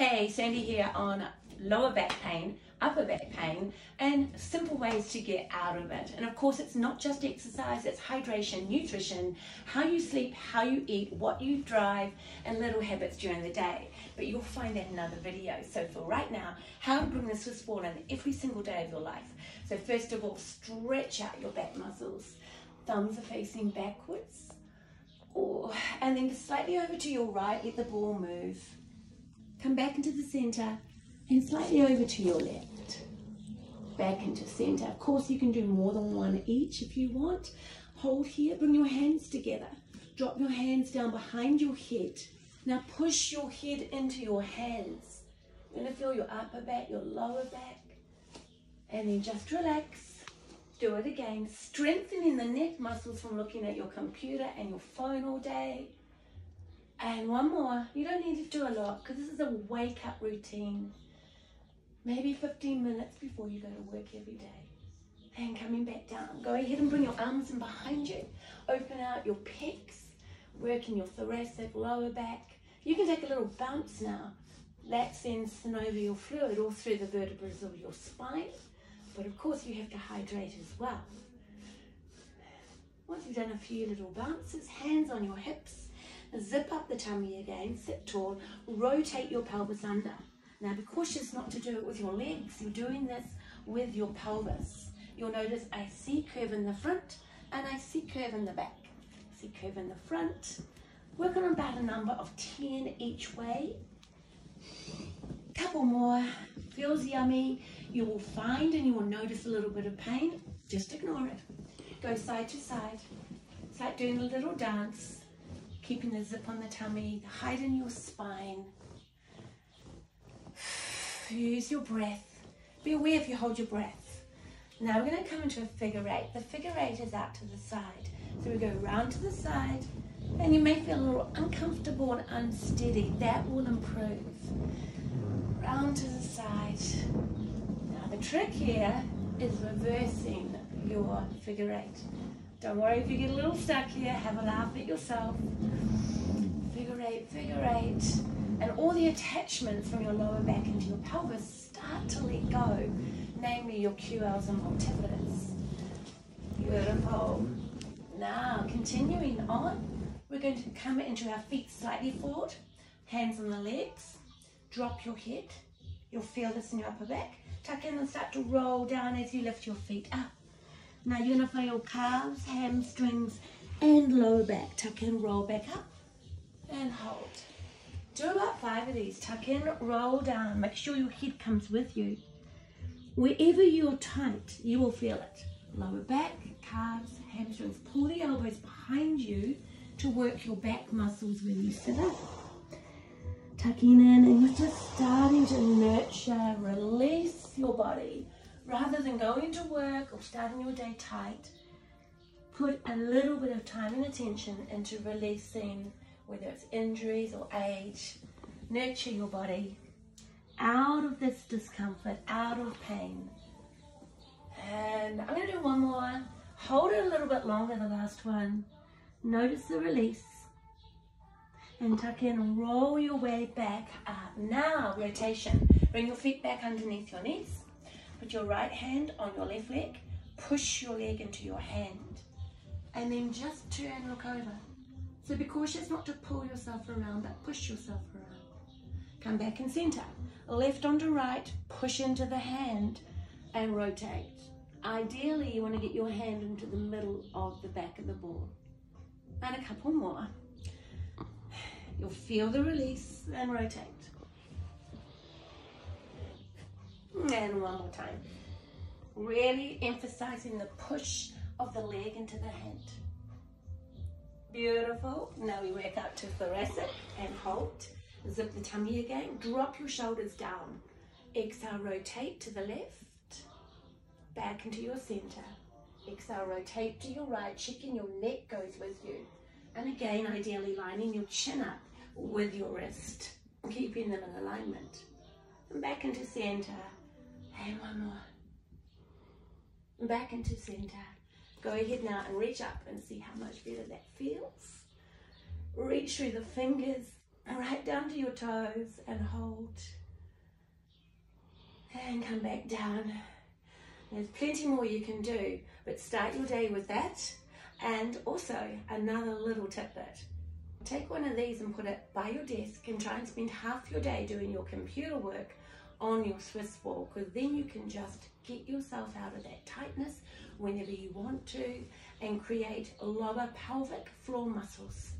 Hey, Sandy here on lower back pain, upper back pain, and simple ways to get out of it. And of course, it's not just exercise, it's hydration, nutrition, how you sleep, how you eat, what you drive, and little habits during the day. But you'll find that in other videos. So for right now, how to bring the Swiss ball in every single day of your life. So first of all, stretch out your back muscles. Thumbs are facing backwards. Or, and then slightly over to your right, let the ball move. Come back into the center and slightly over to your left. Back into center. Of course, you can do more than one each if you want. Hold here, bring your hands together. Drop your hands down behind your head. Now push your head into your hands. You're gonna feel your upper back, your lower back. And then just relax. Do it again. Strengthening the neck muscles from looking at your computer and your phone all day. And one more. You don't need to do a lot because this is a wake up routine. Maybe 15 minutes before you go to work every day. And coming back down. Go ahead and bring your arms in behind you. Open out your pecs. Working your thoracic, lower back. You can take a little bounce now. That sends synovial fluid all through the vertebrae of your spine. But of course you have to hydrate as well. Once you've done a few little bounces, hands on your hips, Zip up the tummy again, sit tall, rotate your pelvis under. Now be cautious not to do it with your legs, you're doing this with your pelvis. You'll notice I see curve in the front and I see curve in the back. C curve in the front. Work on about a number of 10 each way. Couple more, feels yummy. You will find and you will notice a little bit of pain, just ignore it. Go side to side. It's like doing a little dance keeping the zip on the tummy, in your spine. Use your breath. Be aware if you hold your breath. Now we're going to come into a figure eight. The figure eight is out to the side. So we go round to the side, and you may feel a little uncomfortable and unsteady. That will improve. Round to the side. Now the trick here is reversing your figure eight. Don't worry if you get a little stuck here, have a laugh at yourself. Figure eight, figure eight. And all the attachments from your lower back into your pelvis start to let go, namely your QLs and multifidus. Beautiful. Now, continuing on, we're going to come into our feet slightly forward, hands on the legs, drop your head. You'll feel this in your upper back. Tuck in and start to roll down as you lift your feet up. Now you're going to feel your calves, hamstrings, and lower back. Tuck in, roll back up, and hold. Do about five of these. Tuck in, roll down. Make sure your head comes with you. Wherever you're tight, you will feel it. Lower back, calves, hamstrings. Pull the elbows behind you to work your back muscles when you sit up. Tucking in and you're just starting to nurture, release your body rather than going to work or starting your day tight, put a little bit of time and attention into releasing whether it's injuries or age, nurture your body out of this discomfort, out of pain. And I'm going to do one more. Hold it a little bit longer, the last one. Notice the release. And tuck in, roll your way back up. Now, rotation. Bring your feet back underneath your knees. Your right hand on your left leg. Push your leg into your hand. And then just turn, look over. So be cautious not to pull yourself around, but push yourself around. Come back in center. Left onto right, push into the hand and rotate. Ideally, you want to get your hand into the middle of the back of the ball. And a couple more. You'll feel the release and rotate. And one more time. Really emphasizing the push of the leg into the hand. Beautiful. Now we work out to thoracic and hold. Zip the tummy again. Drop your shoulders down. Exhale, rotate to the left. Back into your center. Exhale, rotate to your right. Checking your neck goes with you. And again, ideally lining your chin up with your wrist. Keeping them in alignment. And back into center. And one more. Back into center. Go ahead now and reach up and see how much better that feels. Reach through the fingers right down to your toes and hold. And come back down. There's plenty more you can do, but start your day with that. And also another little tidbit. Take one of these and put it by your desk and try and spend half your day doing your computer work on your Swiss ball because then you can just get yourself out of that tightness whenever you want to and create lower pelvic floor muscles.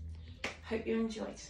Hope you enjoyed.